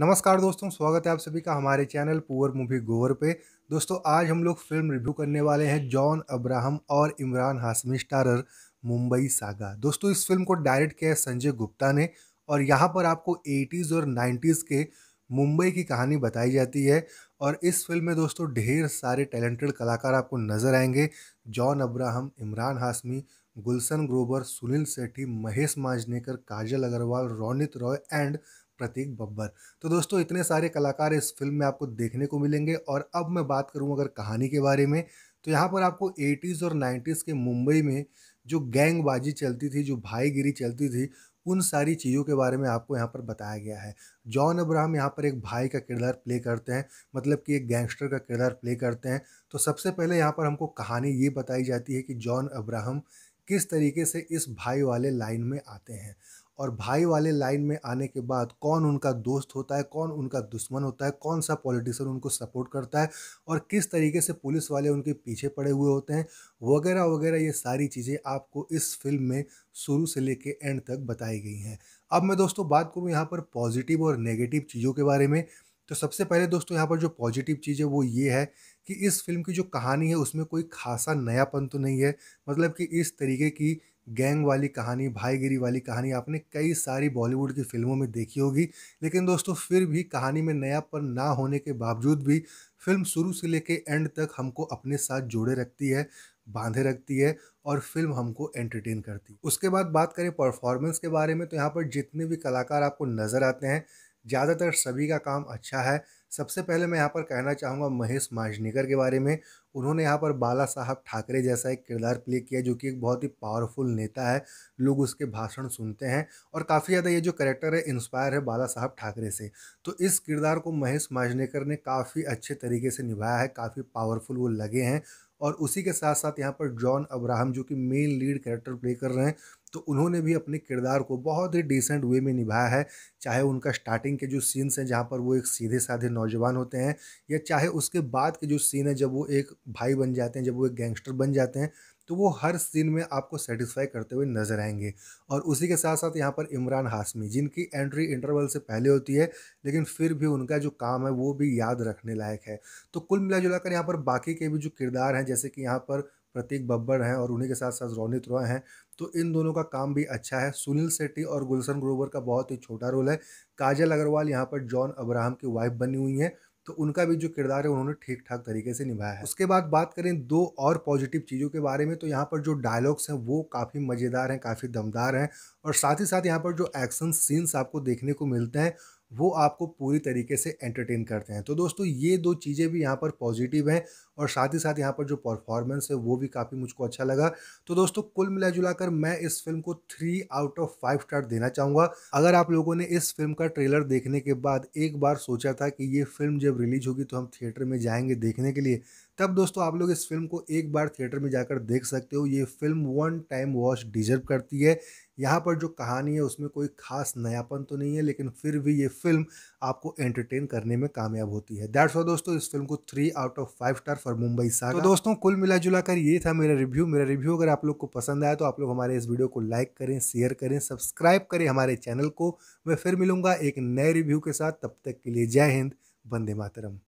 नमस्कार दोस्तों, स्वागत है आप सभी का हमारे चैनल पुअर मूवी गोवर पे। दोस्तों, आज हम लोग फ़िल्म रिव्यू करने वाले हैं जॉन अब्राहम और इमरान हाशमी स्टारर मुंबई सागा। दोस्तों, इस फ़िल्म को डायरेक्ट किया है संजय गुप्ता ने और यहाँ पर आपको 80s और 90s के मुंबई की कहानी बताई जाती है और इस फ़िल्म में दोस्तों ढेर सारे टैलेंटेड कलाकार आपको नज़र आएँगे। John Abraham, Imran Hashmi, Gulshan Grover Sunil Sethi Mahesh Manjrekar, Kajal Aggarwal, Ronit Roy and Prateik Babbar. तो दोस्तों, इतने सारे कलाकार इस फ़िल्म में आपको देखने को मिलेंगे। और अब मैं बात करूँ अगर कहानी के बारे में तो यहाँ पर आपको एटीज़ और नाइन्टीज़ के मुंबई में जो गैंगबाजी चलती थी, जो भाईगिरी चलती थी, उन सारी चीज़ों के बारे में आपको यहाँ पर बताया गया है। जॉन अब्राहम यहाँ पर एक भाई का किरदार प्ले करते हैं मतलब कि एक गैंगस्टर का किरदार प्ले करते हैं। तो सबसे पहले यहाँ पर हमको कहानी ये बताई जाती है कि जॉन अब्राहम किस तरीके से इस भाई वाले लाइन में आते हैं। और भाई वाले लाइन में आने के बाद कौन उनका दोस्त होता है, कौन उनका दुश्मन होता है, कौन सा पॉलिटिशियन उनको सपोर्ट करता है और किस तरीके से पुलिस वाले उनके पीछे पड़े हुए होते हैं, वगैरह वगैरह, ये सारी चीज़ें आपको इस फ़िल्म में शुरू से लेके एंड तक बताई गई हैं। अब मैं दोस्तों बात करूँ यहाँ पर पॉजिटिव और नेगेटिव चीज़ों के बारे में तो सबसे पहले दोस्तों यहाँ पर जो पॉजिटिव चीज़ है वो ये है कि इस फ़िल्म की जो कहानी है उसमें कोई खासा नयापन तो नहीं है मतलब कि इस तरीके की गैंग वाली कहानी, भाईगिरी वाली कहानी आपने कई सारी बॉलीवुड की फ़िल्मों में देखी होगी। लेकिन दोस्तों, फिर भी कहानी में नयापन ना होने के बावजूद भी फ़िल्म शुरू से लेके एंड तक हमको अपने साथ जोड़े रखती है, बांधे रखती है और फ़िल्म हमको एंटरटेन करती है। उसके बाद बात करें परफॉर्मेंस के बारे में तो यहाँ पर जितने भी कलाकार आपको नज़र आते हैं, ज़्यादातर सभी का काम अच्छा है। सबसे पहले मैं यहाँ पर कहना चाहूँगा महेश मांजनेकर के बारे में। उन्होंने यहाँ पर बाला साहब ठाकरे जैसा एक किरदार प्ले किया जो कि एक बहुत ही पावरफुल नेता है, लोग उसके भाषण सुनते हैं और काफ़ी ज़्यादा ये जो करेक्टर है इंस्पायर है बाला साहब ठाकरे से। तो इस किरदार को महेश माजनेकर ने काफ़ी अच्छे तरीके से निभाया है, काफ़ी पावरफुल वो लगे हैं और उसी के साथ साथ यहाँ पर जॉन अब्राहम जो कि मेन लीड कैरेक्टर प्ले कर रहे हैं तो उन्होंने भी अपने किरदार को बहुत ही डिसेंट वे में निभाया है। चाहे उनका स्टार्टिंग के जो सीन्स हैं जहाँ पर वो एक सीधे साधे नौजवान होते हैं, या चाहे उसके बाद के जो सीन है जब वो एक भाई बन जाते हैं, जब वो एक गैंगस्टर बन जाते हैं तो वो हर सीन में आपको सेटिस्फाई करते हुए नज़र आएँगे। और उसी के साथ साथ यहाँ पर इमरान हाशमी, जिनकी एंट्री इंटरवल से पहले होती है, लेकिन फिर भी उनका जो काम है वो भी याद रखने लायक है। तो कुल मिला जुलाकर यहाँ पर बाकी के भी जो किरदार हैं, जैसे कि यहाँ पर प्रतीक बब्बर हैं और उन्हीं के साथ साथ रोनित रॉय हैं। तो इन दोनों का काम भी अच्छा है। सुनील सेट्टी और गुलशन ग्रोवर का बहुत ही छोटा रोल है। काजल अग्रवाल यहाँ पर जॉन अब्राहम की वाइफ बनी हुई हैं। तो उनका भी जो किरदार है उन्होंने ठीक ठाक तरीके से निभाया है। उसके बाद बात करें दो और पॉजिटिव चीज़ों के बारे में तो यहाँ पर जो डायलॉग्स हैं वो काफ़ी मज़ेदार हैं, काफ़ी दमदार हैं। और साथ ही साथ यहाँ पर जो एक्शन सीन्स आपको देखने को मिलते हैं वो आपको पूरी तरीके से एंटरटेन करते हैं। तो दोस्तों, ये दो चीज़ें भी यहाँ पर पॉजिटिव हैं और साथ ही साथ यहाँ पर जो परफॉर्मेंस है, वो भी काफ़ी मुझको अच्छा लगा। तो दोस्तों, कुल मिला जुलाकर मैं इस फ़िल्म को three out of five star देना चाहूँगा। अगर आप लोगों ने इस फ़िल्म का ट्रेलर देखने के बाद एक बार सोचा था कि ये फ़िल्म जब रिलीज़ होगी तो हम थिएटर में जाएँगे देखने के लिए, तब दोस्तों आप लोग इस फ़िल्म को एक बार थिएटर में जाकर देख सकते हो। ये फ़िल्म वन टाइम वॉच डिजर्व करती है। यहाँ पर जो कहानी है, उसमें कोई खास नयापन तो नहीं है, लेकिन फिर भी ये फ़िल्म आपको एंटरटेन करने में कामयाब होती है। दैट्स फॉर दोस्तों, इस फ़िल्म को three out of five star for Mumbai Saga तो दोस्तों, कुल मिला जुला कर ये था मेरा रिव्यू मेरा रिव्यू अगर आप लोग को पसंद आया तो आप लोग हमारे इस वीडियो को लाइक करें शेयर करें सब्सक्राइब करें हमारे चैनल को। मैं फिर मिलूँगा एक नए रिव्यू के साथ। तब तक के लिए जय हिंद, वंदे मातरम।